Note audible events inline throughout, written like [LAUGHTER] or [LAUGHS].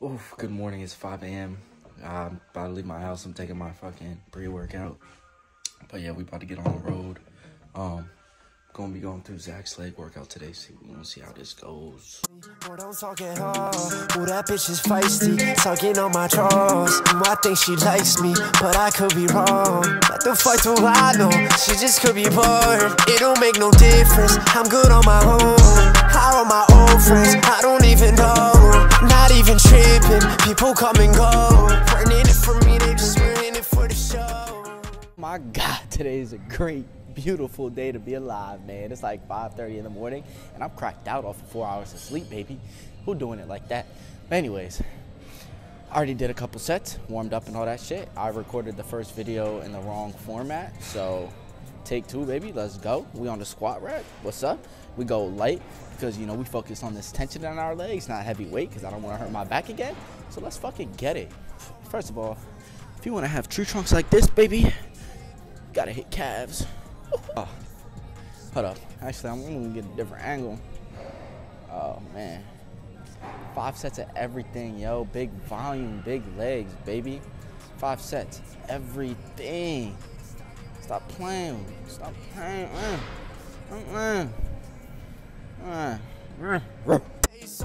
Oof, good morning. It's 5 a.m. I'm about to leave my house. I'm taking my fucking pre-workout. But yeah, we about to get on the road. Um, gonna be going through Zach's leg workout today. See, we gonna see how this goes. Boy, don't talk at all. Ooh, that bitch is feisty. Talking on my. Mm, I think she likes me, but I could be wrong. What the fuck do I know? She just could be bored. It don't make no difference. I'm good on my own. How are my old friends? People come and go. My God, today is a great, beautiful day to be alive, man. It's like 5:30 in the morning, and I'm cracked out off of four hours of sleep, baby. Who doing it like that? But anyways, I already did a couple sets, warmed up and all that shit. I recorded the first video in the wrong format, so take two, baby. Let's go. We on the squat rack. What's up? We go light because you know we focus on this tension in our legs, not heavy weight, because I don't want to hurt my back again. So let's fucking get it. First of all, if you want to have tree trunks like this, baby, gotta hit calves. Oh, hold up. Actually, I'm gonna get a different angle. Oh man. Five sets of everything, yo. Big volume, big legs, baby. Five sets, everything. Stop playing. Stop playing. Uh, uh. It's.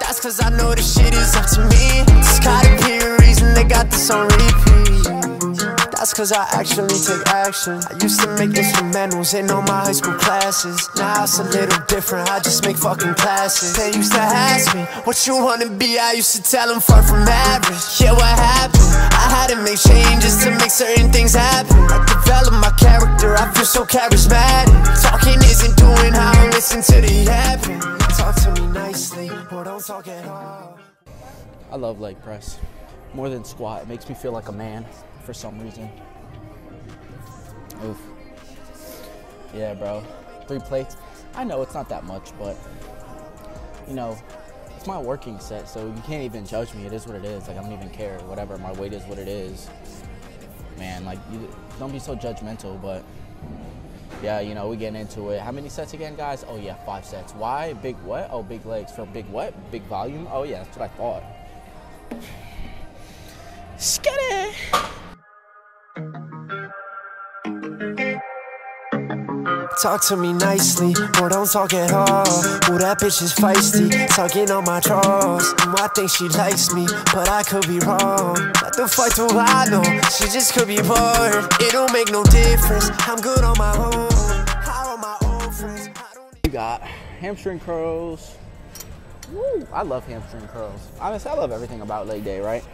That's cause I know this shit is up to me. It's gotta be a reason they got this on cause I actually take action. I used to make instrumentals in all my high school classes. Now it's a little different, I just make fucking classes. They used to ask me, what you wanna be? I used to tell them far from average. Yeah, what happened? I had to make changes to make certain things happen. I developed my character, I feel so charismatic. Talking isn't doing how I listen to the happen. Talk to me nicely, or don't talk at all. I love leg press. More than squat. It makes me feel like a man for some reason. Oof. Yeah, bro. Three plates. I know it's not that much, but you know, it's my working set, so you can't even judge me. It is what it is. Like I don't even care. Whatever. My weight is what it is. Man, like you don't be so judgmental, but yeah, you know, we get into it. How many sets again, guys? Oh yeah, five sets. Why? Big what? Oh, big legs for big what? Big volume? Oh yeah, that's what I thought. Skitty! Talk to me nicely, or don't talk at all. Ooh, that bitch is feisty, talking on my drawers. Mm, I think she likes me, but I could be wrong. What the fuck do I know? She just could be bored. It don't make no difference. I'm good on my own. How are my old friends? I don't You got hamstring curls. Woo! I love hamstring curls. Honestly, I love everything about leg day, right?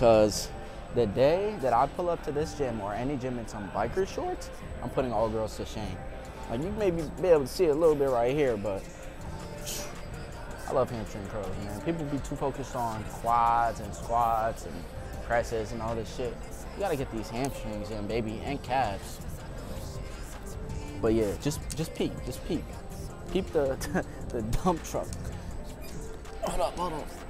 Because the day that I pull up to this gym or any gym in some biker shorts, I'm putting all girls to shame. Like you may be able to see a little bit right here, but I love hamstring curls, man. People be too focused on quads and squats and presses and all this shit. You gotta get these hamstrings in, baby, and calves. But yeah, just just peek, just peek. Peep the [LAUGHS] the dump truck. Hold up, hold up.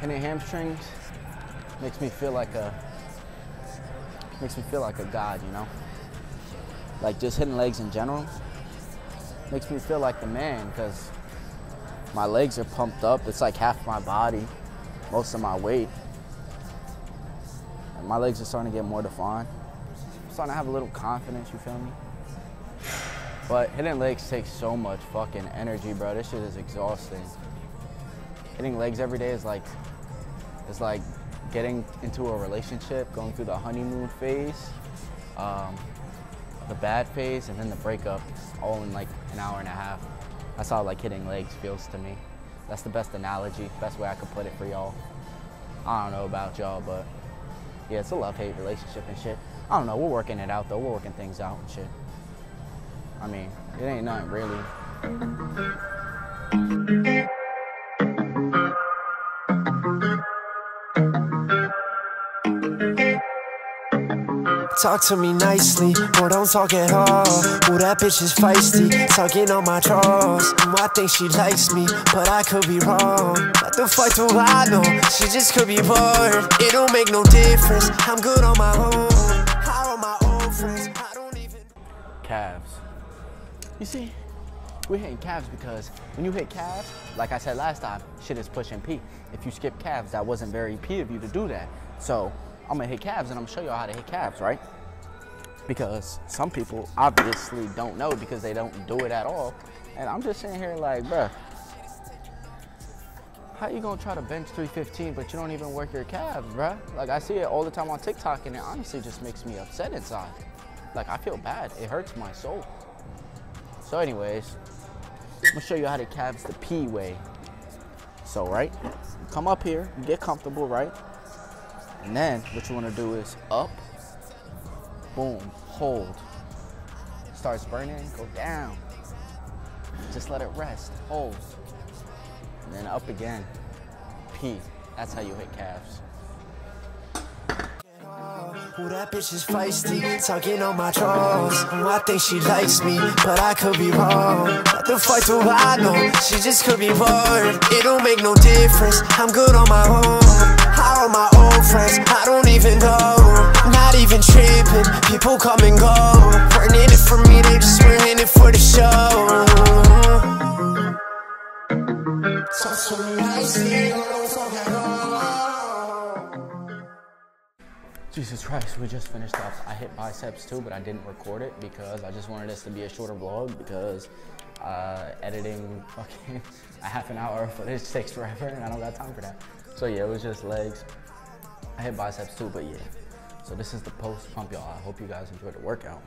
Hitting hamstrings makes me feel like a makes me feel like a god, you know? Like just hitting legs in general makes me feel like the man because my legs are pumped up. It's like half my body, most of my weight. And my legs are starting to get more defined. I'm starting to have a little confidence, you feel me? But hitting legs takes so much fucking energy, bro. This shit is exhausting. Hitting legs every day is like is like getting into a relationship, going through the honeymoon phase, um, the bad phase, and then the breakup, all in like an hour and a half. That's how like hitting legs feels to me. That's the best analogy, best way I could put it for y'all. I don't know about y'all, but yeah, it's a love-hate relationship and shit. I don't know. We're working it out though. We're working things out and shit. I mean, it ain't nothing really. Talk to me nicely, or don't talk at all. Ooh, that bitch is feisty, talking on my drawers. Mm, I think she likes me, but I could be wrong. What the fuck do I know? She just could be bored. It don't make no difference. I'm good on my own. How are my old friends? I don't even. calves. You see, we're hitting calves because when you hit calves, like I said last time, shit is pushing P. If you skip calves, that wasn't very P of you to do that. So I'm gonna hit calves and I'm gonna show y'all how to hit calves, right? Because some people obviously don't know because they don't do it at all. And I'm just sitting here like, bruh, how you gonna try to bench 315 but you don't even work your calves, bruh? Like I see it all the time on TikTok and it honestly just makes me upset inside. Like I feel bad. It hurts my soul. So anyways, I'm gonna show you how to calves the P way. So right, come up here, get comfortable, right? And then what you wanna do is up, boom, hold. Starts burning, go down. Just let it rest, hold. And then up again, P. That's how you hit calves. Ooh, that bitch is feisty, talking on my drawers. I think she likes me, but I could be wrong. What the fuck do I know? She just could be bored. It don't make no difference. I'm good on my own. How are my friends? I don't even know. Not even tripping. People come and go. Weren't in it for me, they just were in it for the show. Jesus Christ, we just finished up. I hit biceps too, but I didn't record it because I just wanted this to be a shorter vlog because uh, editing fucking [LAUGHS] a half an hour footage takes forever and I don't got time for that. So yeah, it was just legs. I hit biceps too, but yeah. So this is the post pump, y'all. I hope you guys enjoyed the workout.